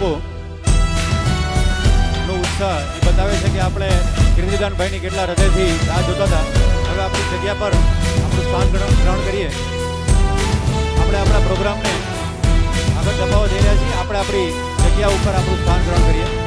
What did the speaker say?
બાપુ. નો ઉત્સાહ. એ બતાવે છે કે આપણે કિરણજીદાનભાઈની કેટલા હૃદયથી રાહ જોતા હતા. હવે આપણી જગ્યા પર આપણું સ્થાન ગ્રહણ કરીએ. આપણે આપણા પ્રોગ્રામને આગળ દબાવવા જઈ રહ્યા છીએ. આપણે આપણી જગ્યા ઉપર આપણું સ્થાન ગ્રહણ કરીએ.